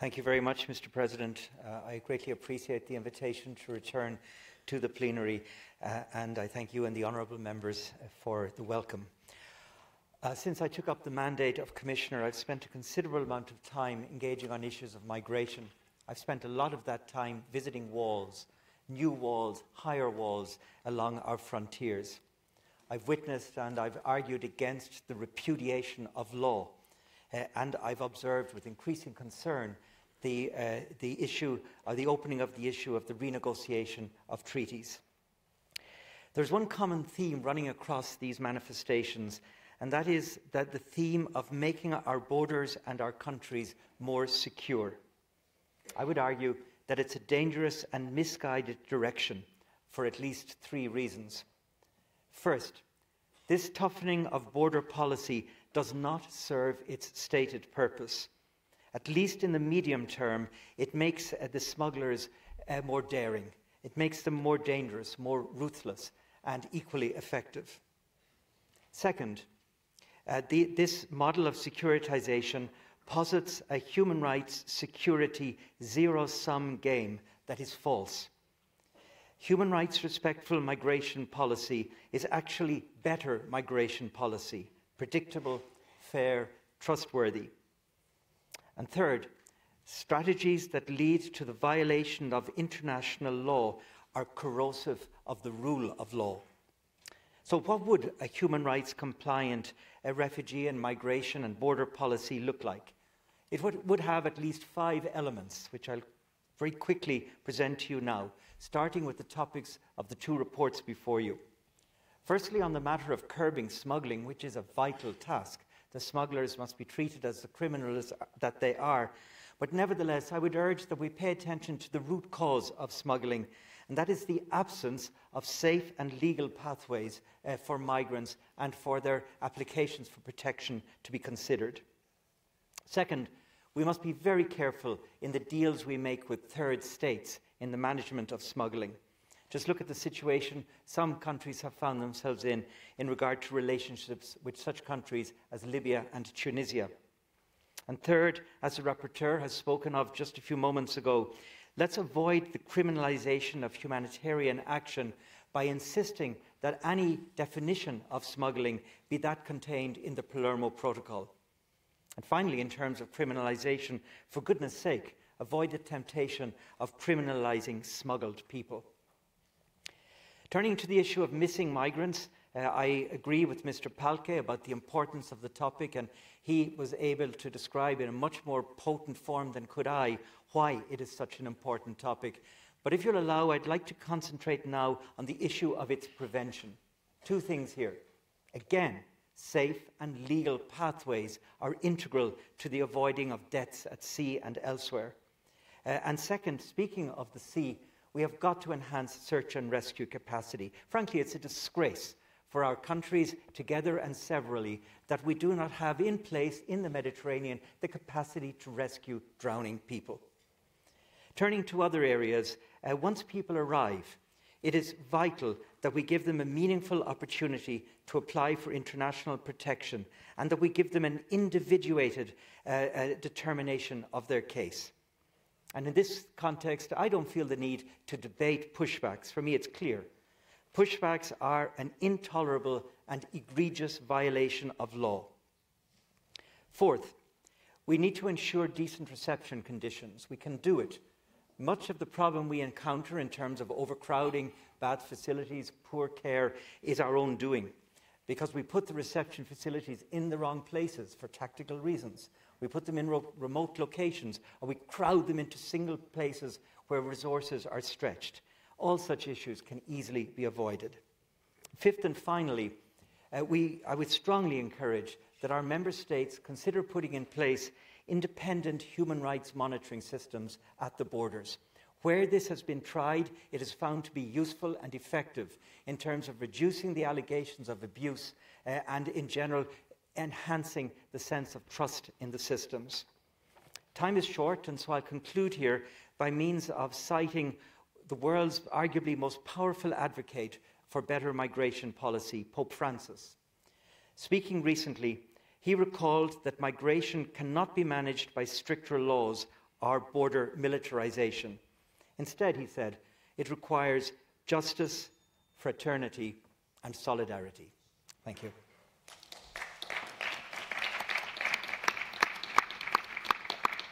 Thank you very much, Mr. President. Uh, I greatly appreciate the invitation to return to the plenary, uh, and I thank you and the honourable members uh, for the welcome. Uh, since I took up the mandate of Commissioner, I've spent a considerable amount of time engaging on issues of migration. I've spent a lot of that time visiting walls, new walls, higher walls along our frontiers. I've witnessed and I've argued against the repudiation of law, uh, and I've observed with increasing concern the, uh, the issue, or the opening of the issue of the renegotiation of treaties. There's one common theme running across these manifestations, and that is that the theme of making our borders and our countries more secure. I would argue that it's a dangerous and misguided direction for at least three reasons. First, this toughening of border policy does not serve its stated purpose. At least in the medium term, it makes uh, the smugglers uh, more daring. It makes them more dangerous, more ruthless, and equally effective. Second, uh, the, this model of securitization posits a human rights security zero sum game that is false. Human rights respectful migration policy is actually better migration policy predictable, fair, trustworthy. And third, strategies that lead to the violation of international law are corrosive of the rule of law. So, what would a human rights compliant a refugee and migration and border policy look like? It would, would have at least five elements, which I'll very quickly present to you now starting with the topics of the two reports before you. Firstly, on the matter of curbing smuggling, which is a vital task, the smugglers must be treated as the criminals that they are. But nevertheless, I would urge that we pay attention to the root cause of smuggling, and that is the absence of safe and legal pathways uh, for migrants and for their applications for protection to be considered. Second, we must be very careful in the deals we make with third states in the management of smuggling. Just look at the situation some countries have found themselves in in regard to relationships with such countries as Libya and Tunisia. And third, as the rapporteur has spoken of just a few moments ago, let's avoid the criminalisation of humanitarian action by insisting that any definition of smuggling be that contained in the Palermo Protocol. And finally, in terms of criminalisation, for goodness sake, avoid the temptation of criminalising smuggled people. Turning to the issue of missing migrants, uh, I agree with Mr. Palke about the importance of the topic, and he was able to describe in a much more potent form than could I why it is such an important topic. But if you'll allow, I'd like to concentrate now on the issue of its prevention. Two things here. Again, safe and legal pathways are integral to the avoiding of deaths at sea and elsewhere. Uh, and second, speaking of the sea, we have got to enhance search and rescue capacity. Frankly, it's a disgrace for our countries, together and severally, that we do not have in place in the Mediterranean the capacity to rescue drowning people. Turning to other areas, uh, once people arrive, it is vital that we give them a meaningful opportunity to apply for international protection and that we give them an individuated uh, uh, determination of their case. And in this context, I don't feel the need to debate pushbacks. For me, it's clear. Pushbacks are an intolerable and egregious violation of law. Fourth, we need to ensure decent reception conditions. We can do it. Much of the problem we encounter in terms of overcrowding, bad facilities, poor care is our own doing because we put the reception facilities in the wrong places for tactical reasons. We put them in ro- remote locations, or we crowd them into single places where resources are stretched. All such issues can easily be avoided. Fifth and finally, uh, we, I would strongly encourage that our member states consider putting in place independent human rights monitoring systems at the borders. Where this has been tried, it is found to be useful and effective in terms of reducing the allegations of abuse uh, and, in general, enhancing the sense of trust in the systems. Time is short, and so I'll conclude here by means of citing the world's arguably most powerful advocate for better migration policy, Pope Francis. Speaking recently, he recalled that migration cannot be managed by stricter laws or border militarization. Instead, he said, it requires justice, fraternity, and solidarity. Thank you.